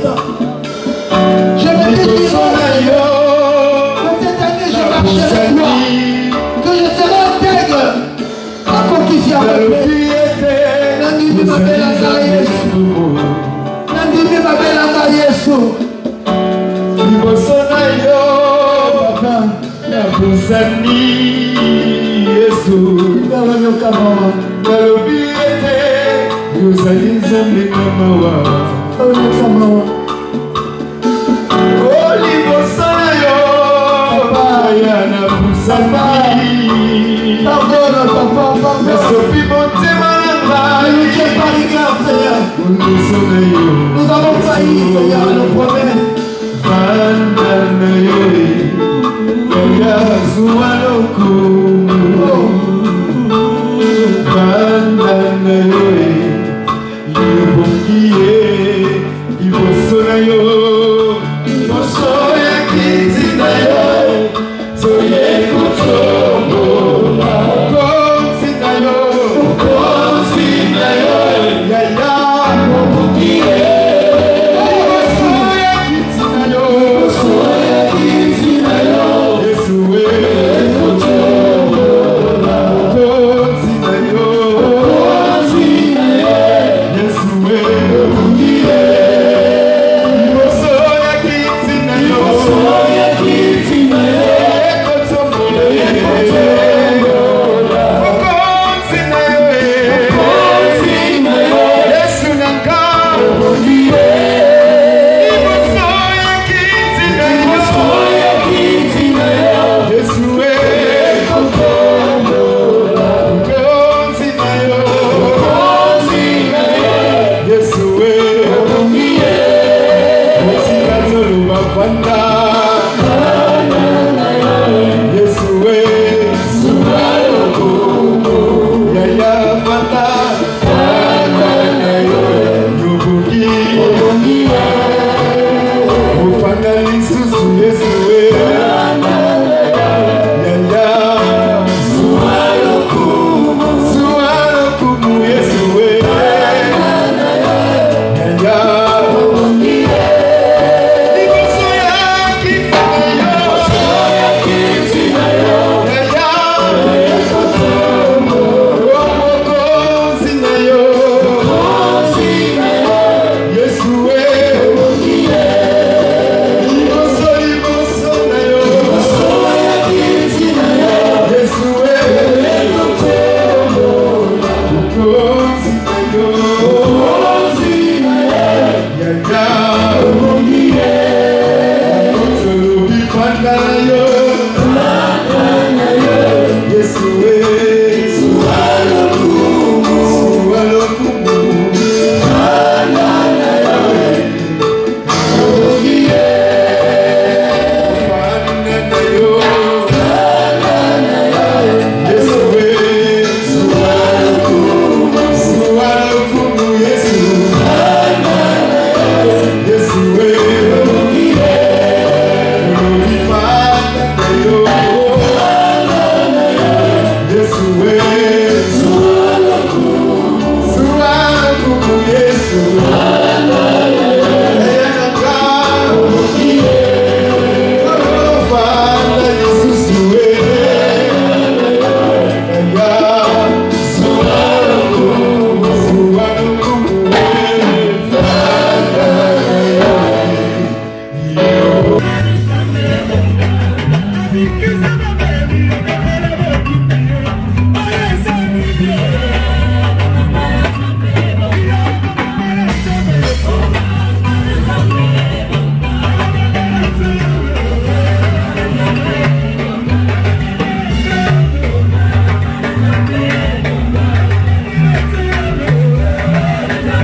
président. Je me dis que cette année je marcherai toi, que je serai intègre, pas conquisiable. Nandimi mabela na Yesu. Nandimi mabela na Yesu. Liboso na yo papa nakuzani Yesu. Ngala nyoka mama. Nalobi ete yozali nzambe na mawa. Nzambe na mawa. ya na busafari nasopi motema na ngai Nous avons failli, Seigneur, nos promesses.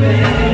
baby.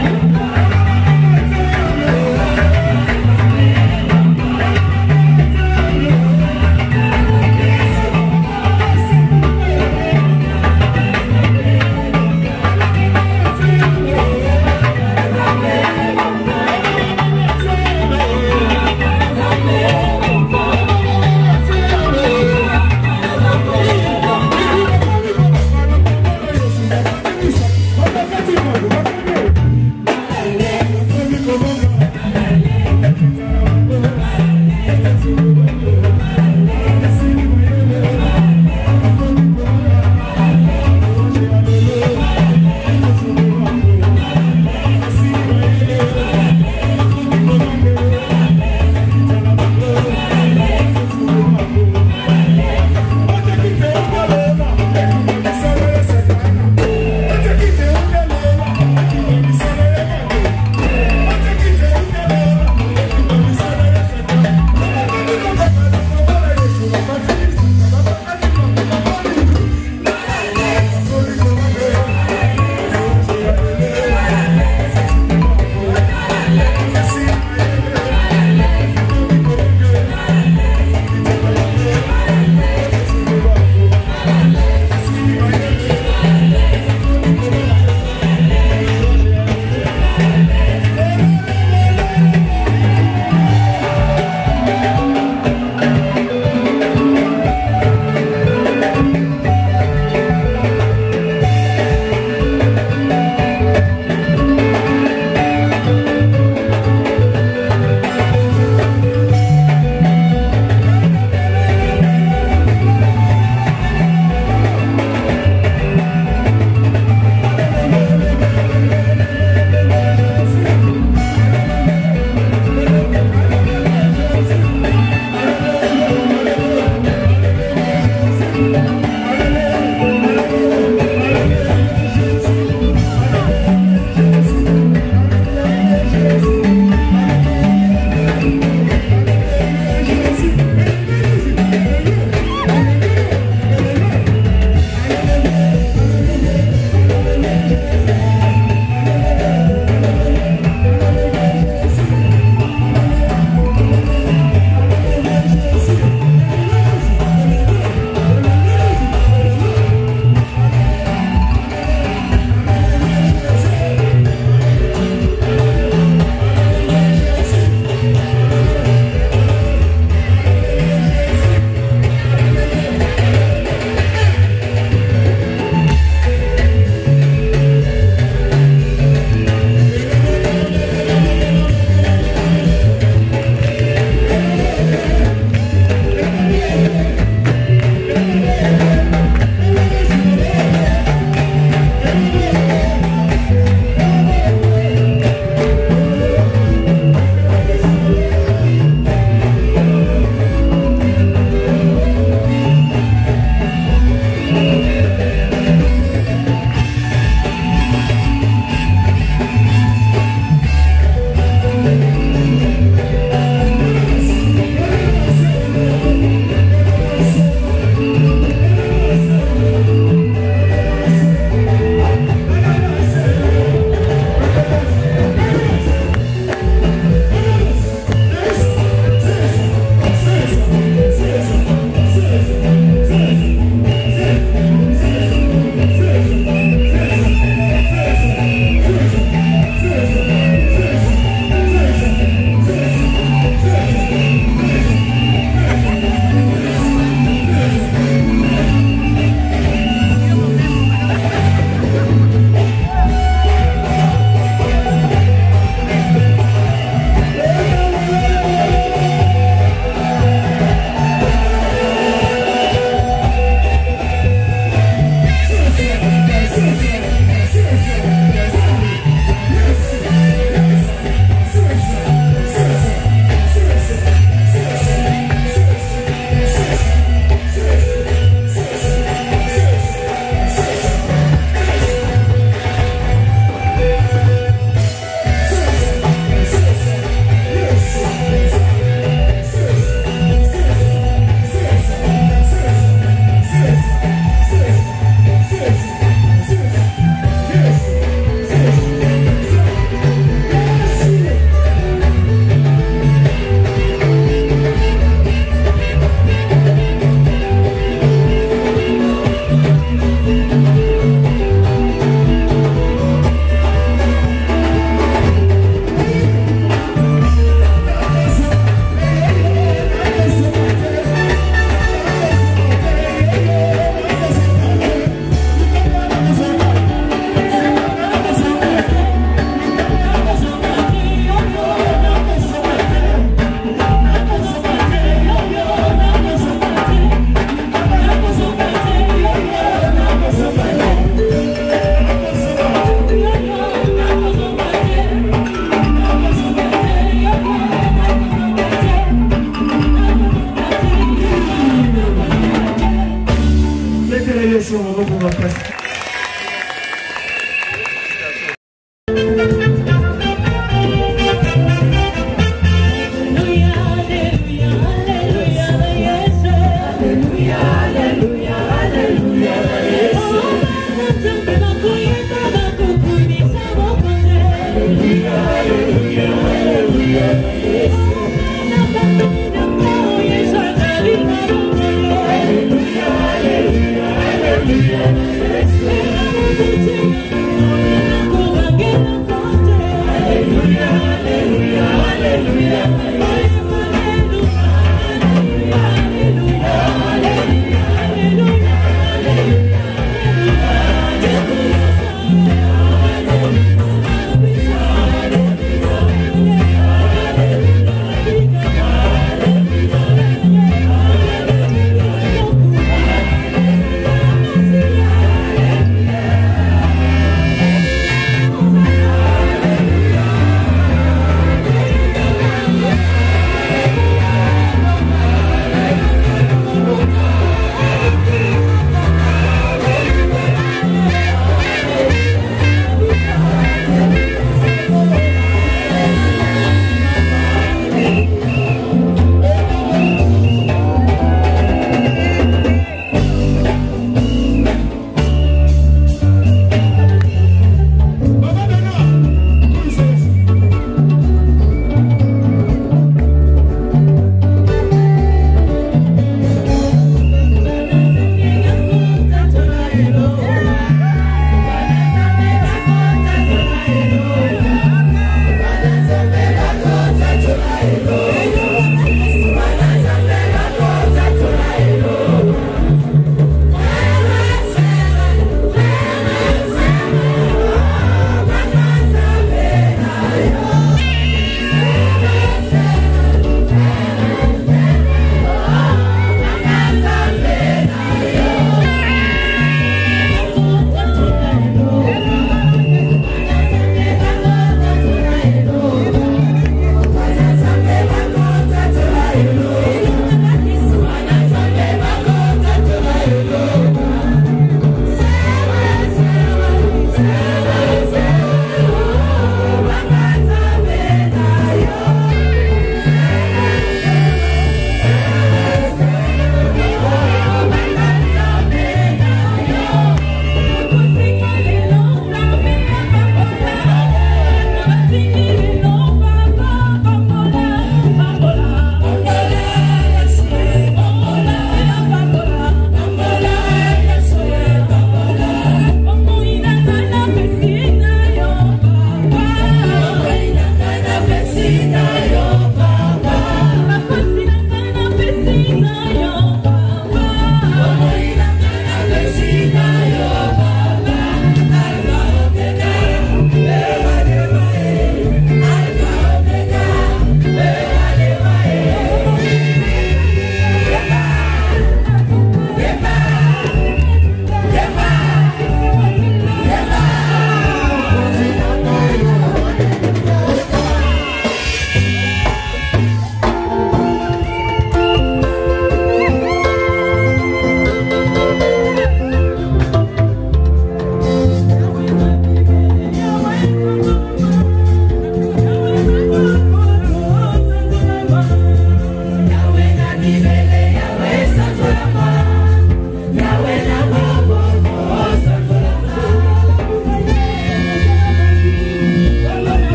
agradecer.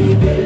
happy day.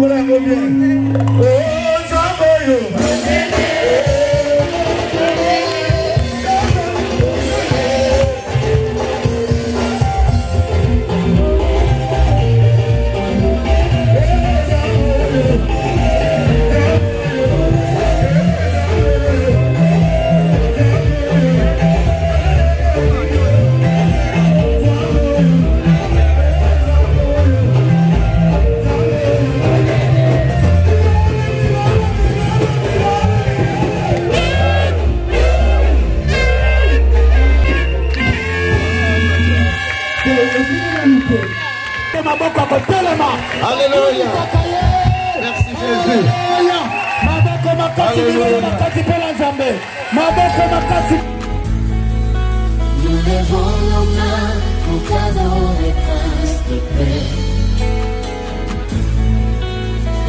Segura aí, Rubinho. Alléluia. Merci Jésus. maboko makasi bilolo makasi mpo na nzambe maboko makasi Nous levons nos mains pour t'adorer, Prince de paix.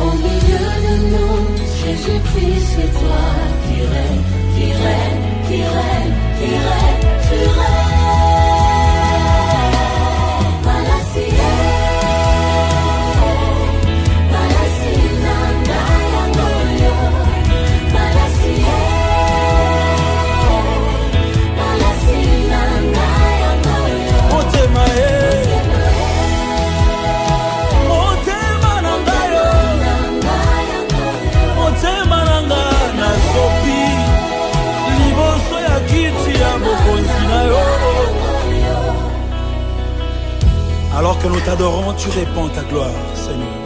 Au milieu de nous, Jésus-Christ, c'est toi qui règne, qui règne, qui règne, qui règne, tu règnes. Tu répands ta gloire seigneur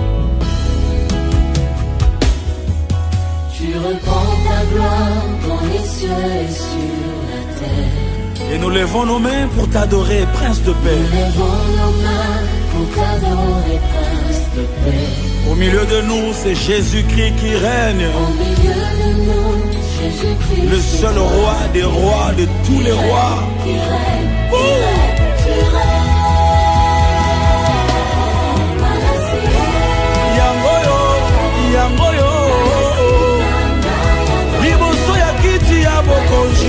Tu répands ta gloire dans les cieux et sur la terre. et nous levons nos mains pour t'adorer prince de Nous paix levons nos mains pour t'adorer, Prince de paix. au milieu de nous c'est Jésus-Christ qui règne Au milieu de nous, Jésus-Christ. le seul roi des rois de tous les rois Qui règne, qui règne, tu règnes.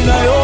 있나요?